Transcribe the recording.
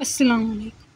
अस्सलाम वालेकुम